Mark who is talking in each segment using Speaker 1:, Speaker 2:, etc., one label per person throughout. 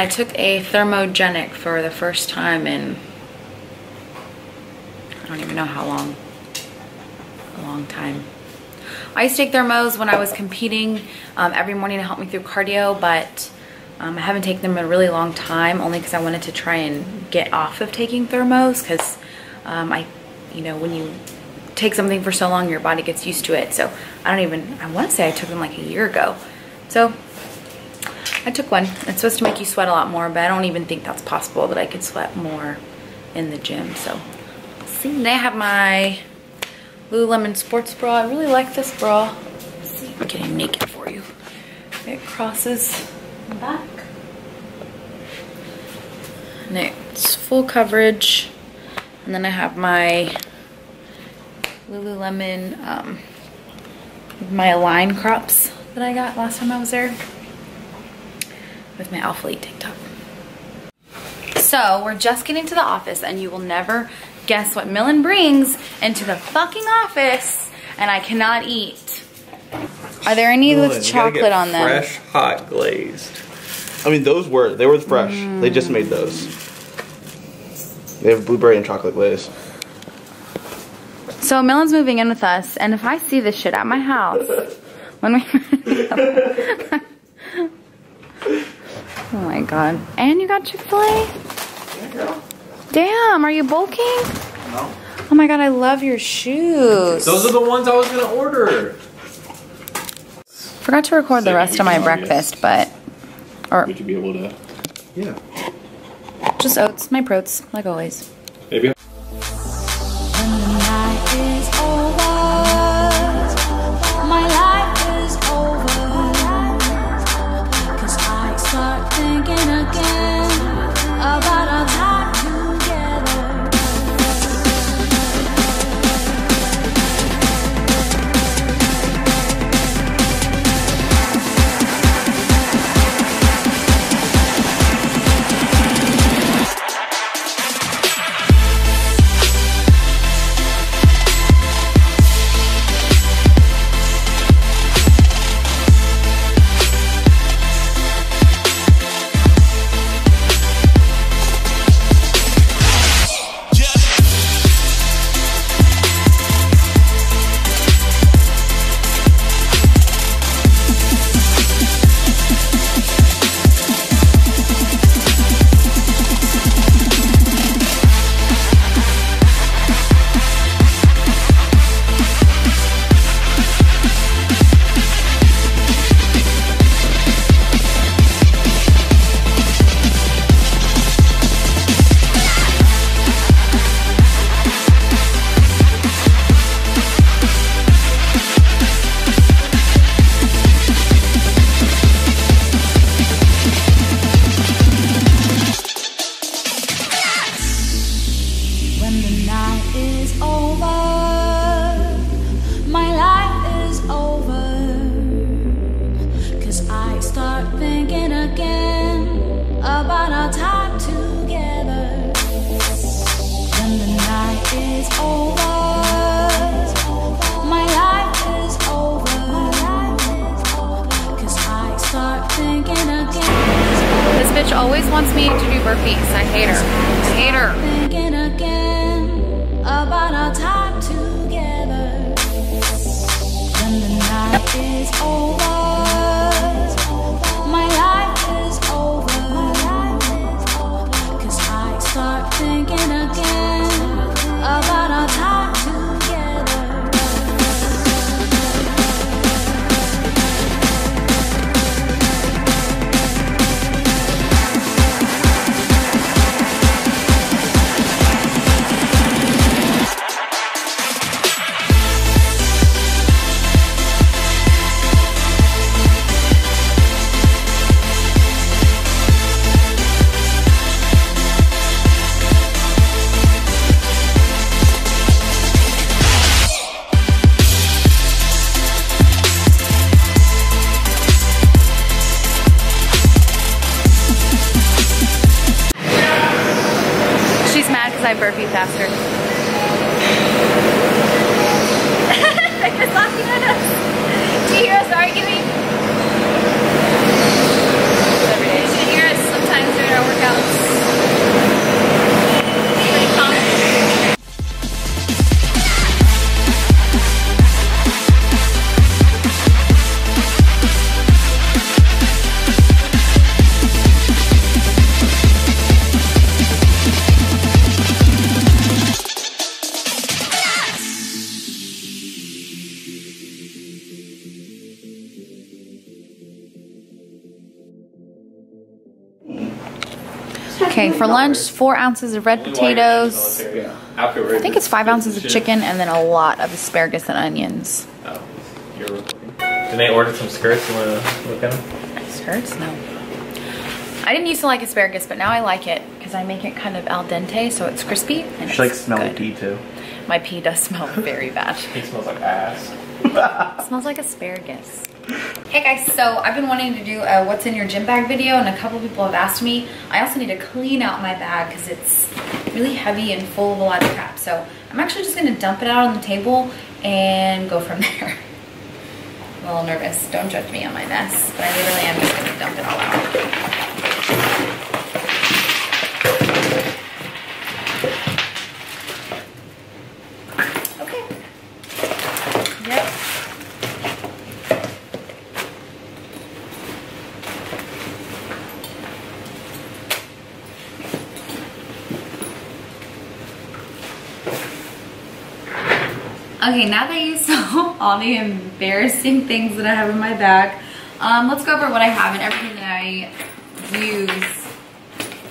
Speaker 1: I took a thermogenic for the first time in, I don't even know how long, a long time. I used to take thermos when I was competing um, every morning to help me through cardio, but um, I haven't taken them in a really long time, only because I wanted to try and get off of taking thermos, because um, I, you know, when you take something for so long, your body gets used to it. So I don't even, I want to say I took them like a year ago. So I took one. It's supposed to make you sweat a lot more, but I don't even think that's possible that I could sweat more in the gym. So see, they have my Lululemon sports bra. I really like this bra. Let's see, I'm getting naked for you. It crosses back. And it's full coverage. And then I have my Lululemon, um, my Align crops that I got last time I was there with my Alphalete tank top. So we're just getting to the office and you will never guess what Millen brings into the fucking office and I cannot eat. Are there any
Speaker 2: Millen,
Speaker 1: with chocolate on them?
Speaker 2: Fresh, hot glazed. I mean, those were they were fresh. They just made those. They have blueberry and chocolate glaze.
Speaker 1: So Millen's moving in with us, and if I see this shit at my house, when we Oh my god. And you got Chick-fil-A? Damn, are you bulking?
Speaker 2: No.
Speaker 1: Oh my god, I love your shoes.
Speaker 3: Those are the ones I was gonna order.
Speaker 1: Forgot to record the rest of my
Speaker 3: can obvious.
Speaker 1: breakfast, but or
Speaker 3: Would you be able to?
Speaker 2: Yeah.
Speaker 1: just oats, my protes, like always. Me to do burpees. I hate her. I hate her.
Speaker 4: Thinking again about our time together. When the night is over,
Speaker 1: because I burpee faster. They're laughing at us. Do you hear us arguing? You should hear us sometimes Okay, for lunch, four ounces of red potatoes. I think it's five ounces of chicken and then a lot of asparagus and onions.
Speaker 3: Oh, you're recording. Danae ordered some skirts. You want to look at them?
Speaker 1: Skirts? No. I didn't used to like asparagus, but now I like it because I make it kind of al dente, so it's crispy. And
Speaker 2: She like
Speaker 1: it's
Speaker 2: smelling
Speaker 1: good.
Speaker 2: pea too.
Speaker 1: My pea does smell very bad.
Speaker 3: it smells like ass.
Speaker 1: It smells like asparagus. Hey guys, so I've been wanting to do a what's in your gym bag video and a couple people have asked me. I also need to clean out my bag because it's really heavy and full of a lot of crap. So I'm actually just gonna dump it out on the table and go from there. I'm a little nervous, don't judge me on my mess, but I literally am just gonna dump it all out. Okay. Yep. Okay, now that you saw all the embarrassing things that I have in my bag, um, let's go over what I have and everything that I use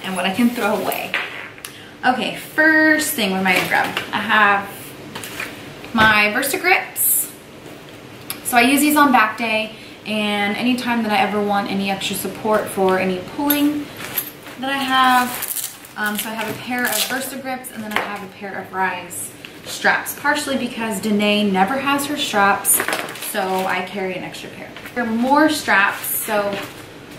Speaker 1: and what I can throw away. Okay, first thing, what am I gonna grab? I have my Versa Gripps. So I use these on back day and anytime that I ever want any extra support for any pulling that I have. Um, so I have a pair of Versa Gripps and then I have a pair of Rise straps, partially because Danae never has her straps, so I carry an extra pair. There are more straps, so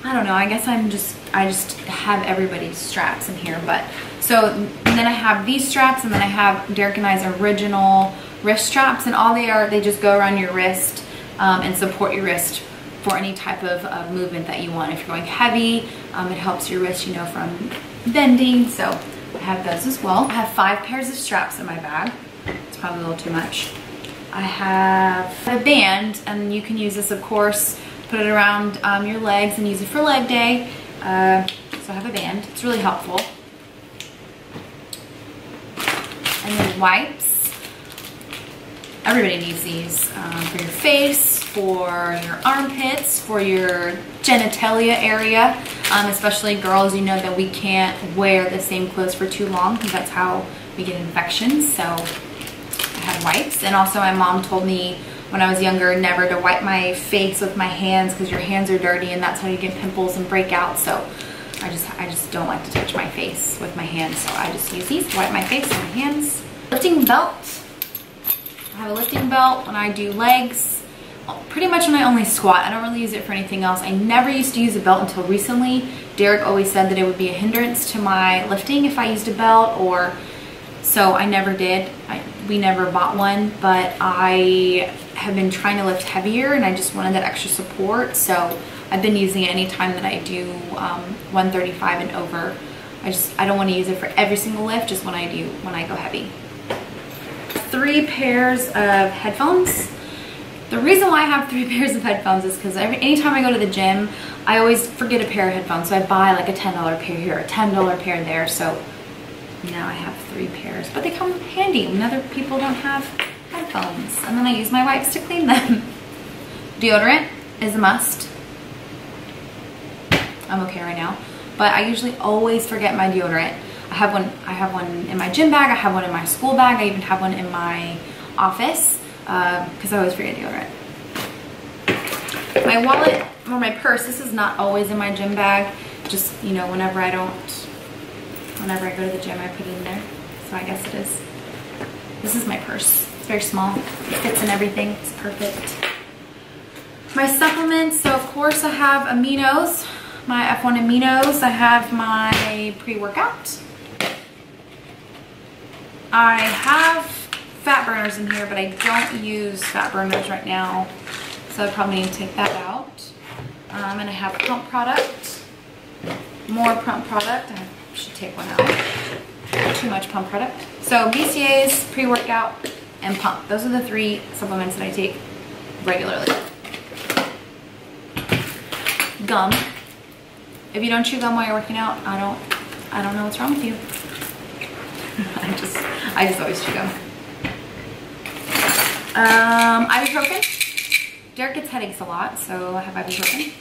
Speaker 1: I don't know, I guess I'm just, I just have everybody's straps in here, but, so, then I have these straps, and then I have Derek and I's original wrist straps, and all they are, they just go around your wrist um, and support your wrist for any type of, of movement that you want. If you're going heavy, um, it helps your wrist, you know, from bending, so I have those as well. I have five pairs of straps in my bag. It's probably a little too much. I have a band, and you can use this, of course, put it around um, your legs and use it for leg day. Uh, so I have a band. It's really helpful. And then wipes. Everybody needs these um, for your face, for your armpits, for your genitalia area. Um, especially girls, you know that we can't wear the same clothes for too long because that's how we get infections. So I wipes. And also my mom told me when I was younger never to wipe my face with my hands because your hands are dirty and that's how you get pimples and breakouts. So I just I just don't like to touch my face with my hands. So I just use these to wipe my face and my hands. Lifting belt. I have a lifting belt when I do legs. Pretty much when I only squat. I don't really use it for anything else. I never used to use a belt until recently. Derek always said that it would be a hindrance to my lifting if I used a belt or so I never did. I, we never bought one, but I have been trying to lift heavier and I just wanted that extra support. So I've been using it anytime that I do um, 135 and over. I just, I don't want to use it for every single lift, just when I do, when I go heavy. Three pairs of headphones. The reason why I have three pairs of headphones is because anytime I go to the gym, I always forget a pair of headphones. So I buy like a $10 pair here, a $10 pair there. So now I have three pairs, but they come handy when other people don't have headphones. And then I use my wipes to clean them. Deodorant is a must. I'm okay right now, but I usually always forget my deodorant. I have one. I have one in my gym bag. I have one in my school bag. I even have one in my office uh, because I always forget deodorant. My wallet or my purse. This is not always in my gym bag. Just you know, whenever I don't whenever I go to the gym, I put it in there. So I guess it is. This is my purse. It's very small. It fits in everything. It's perfect. My supplements. So of course I have aminos. My F1 aminos. I have my pre-workout. I have fat burners in here, but I don't use fat burners right now. So I probably need to take that out. Um, and I have pump product. More pump product. I should take one out. Too much pump product. So BCAAs, pre-workout, and pump. Those are the three supplements that I take regularly. Gum. If you don't chew gum while you're working out, I don't I don't know what's wrong with you. I just I just always chew gum. Um, ibuprofen. Derek gets headaches a lot, so I have ibuprofen.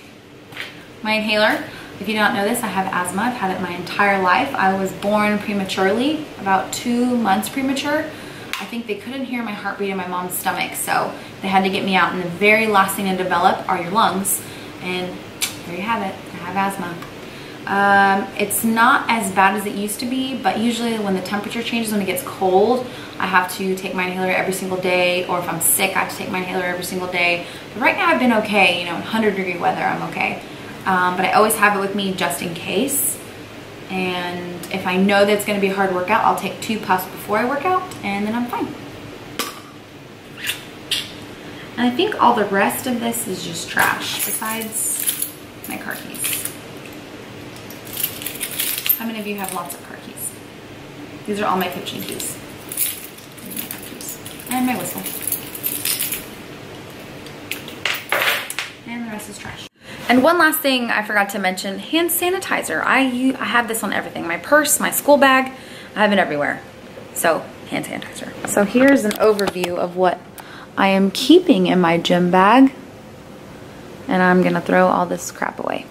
Speaker 1: My inhaler. If you don't know this, I have asthma. I've had it my entire life. I was born prematurely, about two months premature. I think they couldn't hear my heartbeat in my mom's stomach, so they had to get me out. And the very last thing to develop are your lungs. And there you have it. I have asthma. Um, it's not as bad as it used to be, but usually when the temperature changes, when it gets cold, I have to take my inhaler every single day, or if I'm sick, I have to take my inhaler every single day. But right now I've been okay, you know, 100 degree weather, I'm okay. Um, but I always have it with me just in case. And if I know that it's gonna be a hard workout, I'll take two puffs before I work out, and then I'm fine. And I think all the rest of this is just trash, besides my car keys. How many of you have lots of car keys? These are all my kitchen keys. And my whistle. And the rest is trash. And one last thing I forgot to mention, hand sanitizer. I I have this on everything. My purse, my school bag, I have it everywhere. So, hand sanitizer. So here's an overview of what I am keeping in my gym bag. And I'm gonna throw all this crap away.